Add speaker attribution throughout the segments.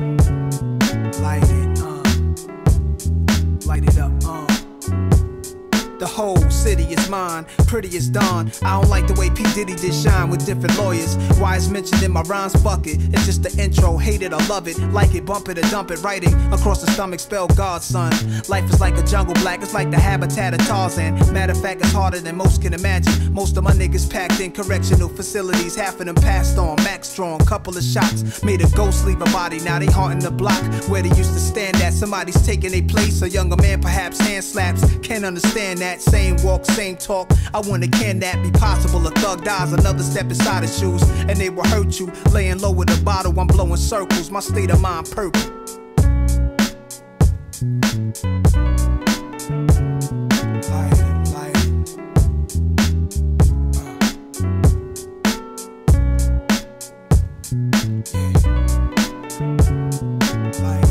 Speaker 1: Light it, uh. Light it up, uh. The whole city is mine, pretty as dawn. I don't like the way P. Diddy did Shyne with different lawyers. Why it's mentioned in my rhymes bucket. It's just the intro, hate it or love it. Like it, bump it or dump it. Writing across the stomach, spell God's son. Life is like a jungle black, it's like the habitat of Tarzan. Matter of fact, it's harder than most can imagine. Most of my niggas packed in correctional facilities, half of them passed on. Max strong, couple of shots made a ghost leave a body. Now they haunting the block where they used to stand at. Somebody's taking a place, a younger man perhaps hand slaps. Can't understand that. Same walk, same talk. I wonder can that be possible? A thug dies, another step inside his shoes, and they will hurt you. Laying low with a bottle, I'm blowing circles. My state of mind purple. Light light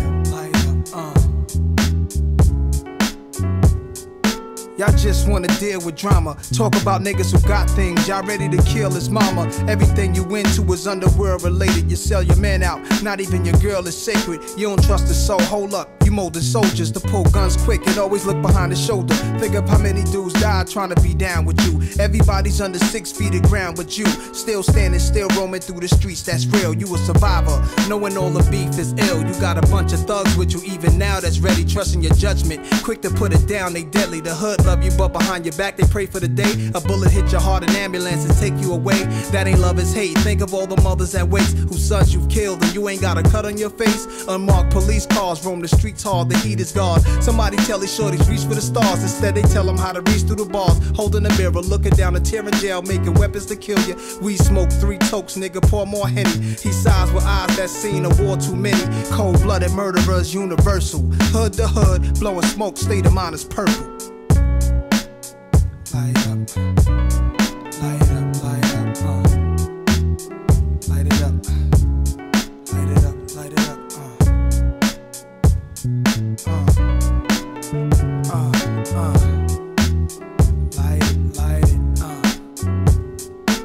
Speaker 1: Y'all just wanna deal with drama. Talk about niggas who got things. Y'all ready to kill his mama. Everything you into is underworld related. You sell your man out. Not even your girl is sacred. You don't trust the soul. Hold up. Molding soldiers to pull guns quick and always look behind the shoulder. Think of how many dudes died trying to be down with you. Everybody's under six feet of ground, but you still standing, still roaming through the streets. That's real. You a survivor. Knowing all the beef is ill. You got a bunch of thugs with you even now that's ready, trusting your judgment. Quick to put it down, they deadly. The hood love you, but behind your back they pray for the day a bullet hit your heart, an ambulance and take you away. That ain't love, it's hate. Think of all the mothers that waste whose sons you've killed and you ain't got a cut on your face. Unmarked police cars roam the streets hard, the heat is gone. Somebody tell these shorties reach for the stars. Instead they tell them how to reach through the bars. Holding a mirror, looking down a tear in jail, making weapons to kill you. We smoke three tokes, nigga, pour more henny. He sighs with eyes that seen a war too many. Cold-blooded murderers, universal. Hood to hood, blowing smoke, state of mind is purple. Light up, light up, light up, uh. Uh.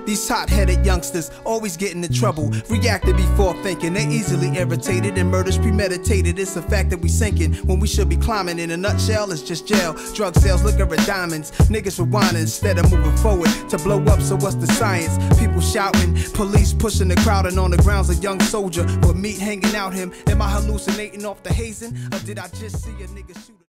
Speaker 1: These hot-headed youngsters always get into trouble. Reacted before thinking, they easily irritated and murders premeditated. It's a fact that we sinking when we should be climbing. In a nutshell, it's just jail. Drug sales, liquor and diamonds. Niggas rewinding instead of moving forward to blow up. So what's the science? People shouting, police pushing the crowd, and on the ground's a young soldier with meat hanging out him. Am I hallucinating off the hazing, or did I just see a nigga shoot?